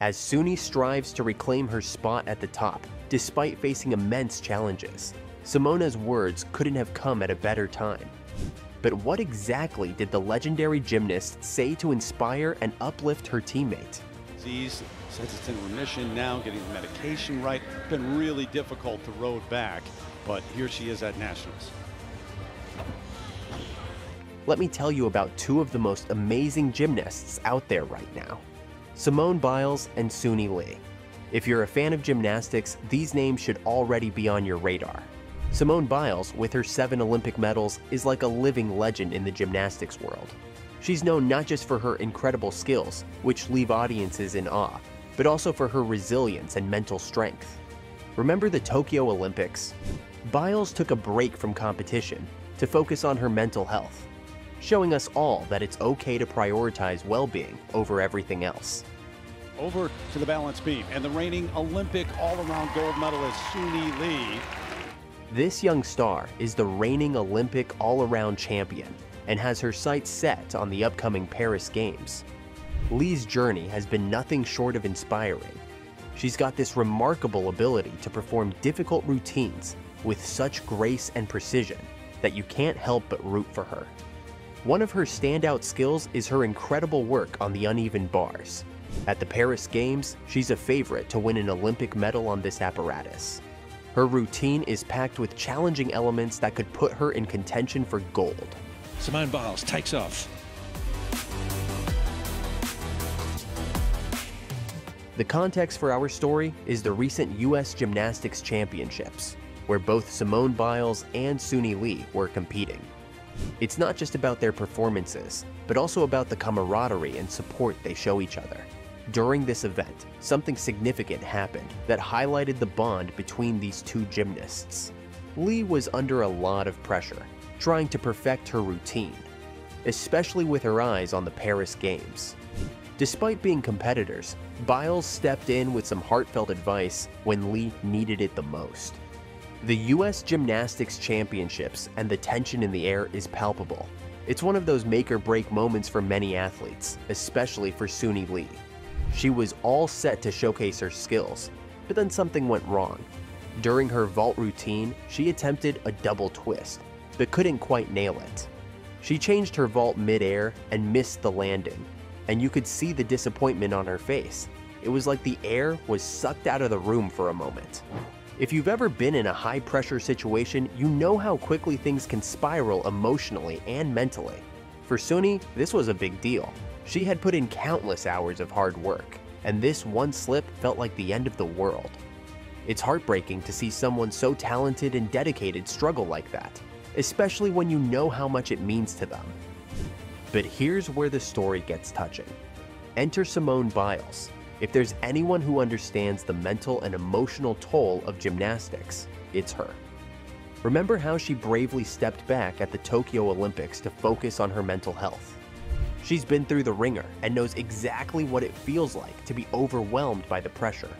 as Suni strives to reclaim her spot at the top despite facing immense challenges. Simone's words couldn't have come at a better time. But what exactly did the legendary gymnast say to inspire and uplift her teammate? Disease says it's in remission now, getting the medication right. Been really difficult to road back, but here she is at Nationals. Let me tell you about two of the most amazing gymnasts out there right now Simone Biles and Suni Lee. If you're a fan of gymnastics, these names should already be on your radar. Simone Biles, with her seven Olympic medals, is like a living legend in the gymnastics world. She's known not just for her incredible skills, which leave audiences in awe, but also for her resilience and mental strength. Remember the Tokyo Olympics? Biles took a break from competition to focus on her mental health, showing us all that it's okay to prioritize well being over everything else. Over to the balance beam, and the reigning Olympic all around gold medalist Suni Lee this young star is the reigning Olympic all around champion and has her sights set on the upcoming Paris Games. Lee's journey has been nothing short of inspiring. She's got this remarkable ability to perform difficult routines with such grace and precision that you can't help but root for her. One of her standout skills is her incredible work on the uneven bars. At the Paris Games, she's a favorite to win an Olympic medal on this apparatus. Her routine is packed with challenging elements that could put her in contention for gold. Simone Biles takes off. The context for our story is the recent U.S. Gymnastics Championships, where both Simone Biles and Suni Lee were competing. It's not just about their performances, but also about the camaraderie and support they show each other. During this event, something significant happened that highlighted the bond between these two gymnasts. Lee was under a lot of pressure, trying to perfect her routine, especially with her eyes on the Paris Games. Despite being competitors, Biles stepped in with some heartfelt advice when Lee needed it the most. The US Gymnastics Championships and the tension in the air is palpable. It's one of those make or break moments for many athletes, especially for Suni Lee. She was all set to showcase her skills, but then something went wrong. During her vault routine, she attempted a double twist, but couldn't quite nail it. She changed her vault midair and missed the landing, and you could see the disappointment on her face. It was like the air was sucked out of the room for a moment. If you've ever been in a high pressure situation, you know how quickly things can spiral emotionally and mentally. For Suni, this was a big deal. She had put in countless hours of hard work, and this one slip felt like the end of the world. It's heartbreaking to see someone so talented and dedicated struggle like that, especially when you know how much it means to them. But here's where the story gets touching. Enter Simone Biles. If there's anyone who understands the mental and emotional toll of gymnastics, it's her. Remember how she bravely stepped back at the Tokyo Olympics to focus on her mental health? She's been through the wringer and knows exactly what it feels like to be overwhelmed by the pressure.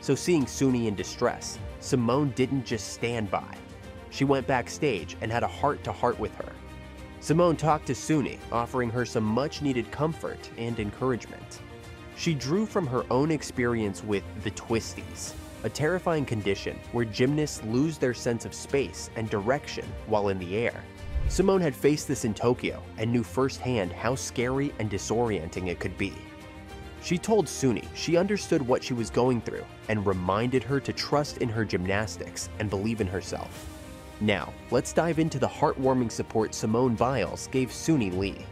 So seeing Suni in distress, Simone didn't just stand by. She went backstage and had a heart-to-heart with her. Simone talked to Suni, offering her some much-needed comfort and encouragement. She drew from her own experience with the twisties, a terrifying condition where gymnasts lose their sense of space and direction while in the air. Simone had faced this in Tokyo and knew firsthand how scary and disorienting it could be. She told Suni she understood what she was going through and reminded her to trust in her gymnastics and believe in herself. Now, let's dive into the heartwarming support Simone Biles gave Suni Lee.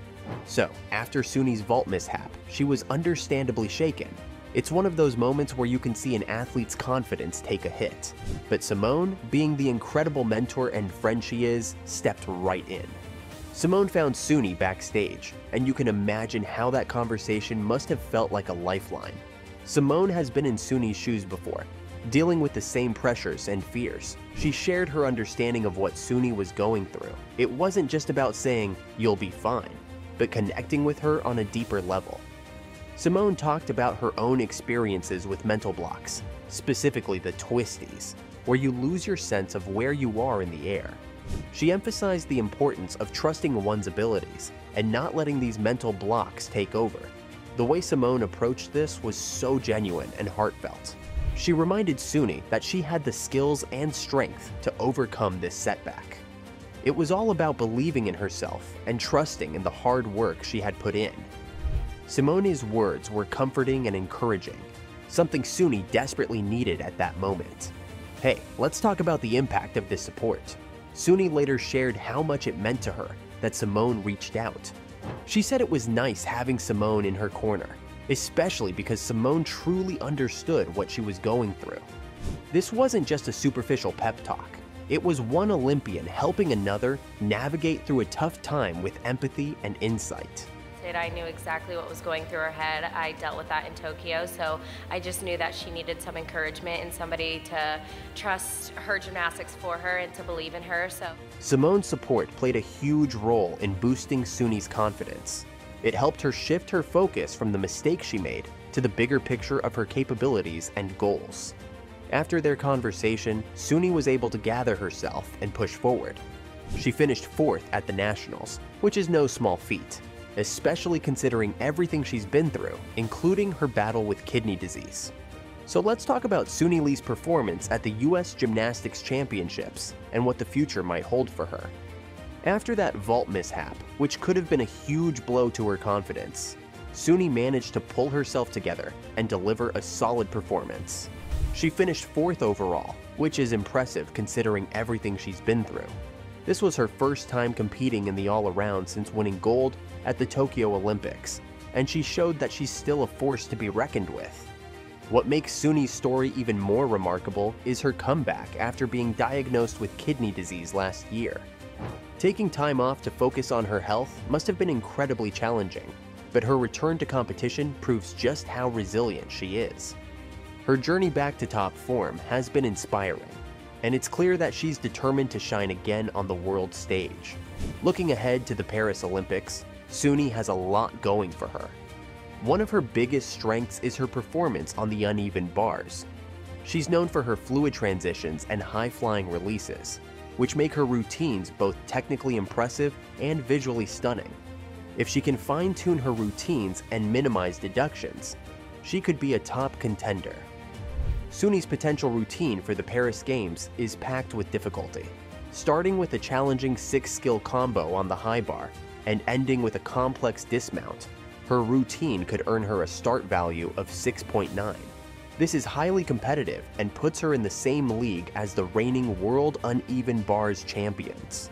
So, after Suni's vault mishap, she was understandably shaken it's one of those moments where you can see an athlete's confidence take a hit. But Simone, being the incredible mentor and friend she is, stepped right in. Simone found Suni backstage, and you can imagine how that conversation must have felt like a lifeline. Simone has been in Suni's shoes before, dealing with the same pressures and fears. She shared her understanding of what Suni was going through. It wasn't just about saying, you'll be fine, but connecting with her on a deeper level. Simone talked about her own experiences with mental blocks, specifically the twisties, where you lose your sense of where you are in the air. She emphasized the importance of trusting one's abilities and not letting these mental blocks take over. The way Simone approached this was so genuine and heartfelt. She reminded Suni that she had the skills and strength to overcome this setback. It was all about believing in herself and trusting in the hard work she had put in. Simone's words were comforting and encouraging, something Suni desperately needed at that moment. Hey, let's talk about the impact of this support. Suni later shared how much it meant to her that Simone reached out. She said it was nice having Simone in her corner, especially because Simone truly understood what she was going through. This wasn't just a superficial pep talk. It was one Olympian helping another navigate through a tough time with empathy and insight. I knew exactly what was going through her head. I dealt with that in Tokyo, so I just knew that she needed some encouragement and somebody to trust her gymnastics for her and to believe in her. So Simone's support played a huge role in boosting Suni's confidence. It helped her shift her focus from the mistake she made to the bigger picture of her capabilities and goals. After their conversation, Suni was able to gather herself and push forward. She finished fourth at the Nationals, which is no small feat, especially considering everything she's been through, including her battle with kidney disease. So let's talk about Suni Lee's performance at the US Gymnastics Championships and what the future might hold for her. After that vault mishap, which could have been a huge blow to her confidence, Suni managed to pull herself together and deliver a solid performance. She finished fourth overall, which is impressive considering everything she's been through. This was her first time competing in the all-around since winning gold at the Tokyo Olympics, and she showed that she's still a force to be reckoned with. What makes Suni's story even more remarkable is her comeback after being diagnosed with kidney disease last year. Taking time off to focus on her health must have been incredibly challenging, but her return to competition proves just how resilient she is. Her journey back to top form has been inspiring, and it's clear that she's determined to shine again on the world stage. Looking ahead to the Paris Olympics, Suni has a lot going for her. One of her biggest strengths is her performance on the uneven bars. She's known for her fluid transitions and high-flying releases, which make her routines both technically impressive and visually stunning. If she can fine-tune her routines and minimize deductions, she could be a top contender. Suni's potential routine for the Paris Games is packed with difficulty, starting with a challenging six-skill combo on the high bar and ending with a complex dismount. Her routine could earn her a start value of 6.9. This is highly competitive and puts her in the same league as the reigning World Uneven Bars champions.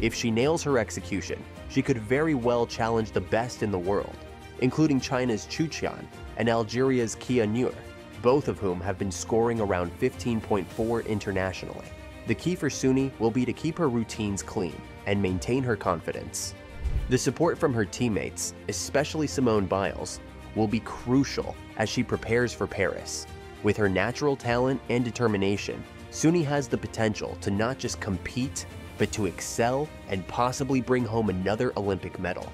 If she nails her execution, she could very well challenge the best in the world, including China's Qiu and Algeria's Kaylia Nemour both of whom have been scoring around 15.4 internationally. The key for Suni will be to keep her routines clean and maintain her confidence. The support from her teammates, especially Simone Biles, will be crucial as she prepares for Paris. With her natural talent and determination, Suni has the potential to not just compete, but to excel and possibly bring home another Olympic medal.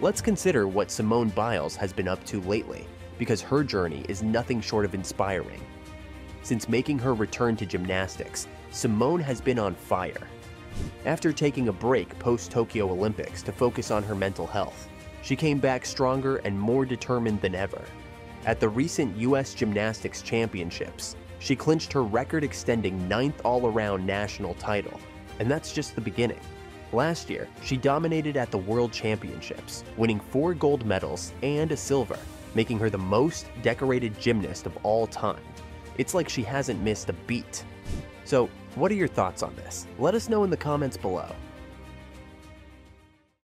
Let's consider what Simone Biles has been up to lately because her journey is nothing short of inspiring. Since making her return to gymnastics, Simone has been on fire. After taking a break post-Tokyo Olympics to focus on her mental health, she came back stronger and more determined than ever. At the recent US Gymnastics Championships, she clinched her record-extending ninth all-around national title, and that's just the beginning. Last year, she dominated at the World Championships, winning four gold medals and a silver, making her the most decorated gymnast of all time. It's like she hasn't missed a beat. So, what are your thoughts on this? Let us know in the comments below.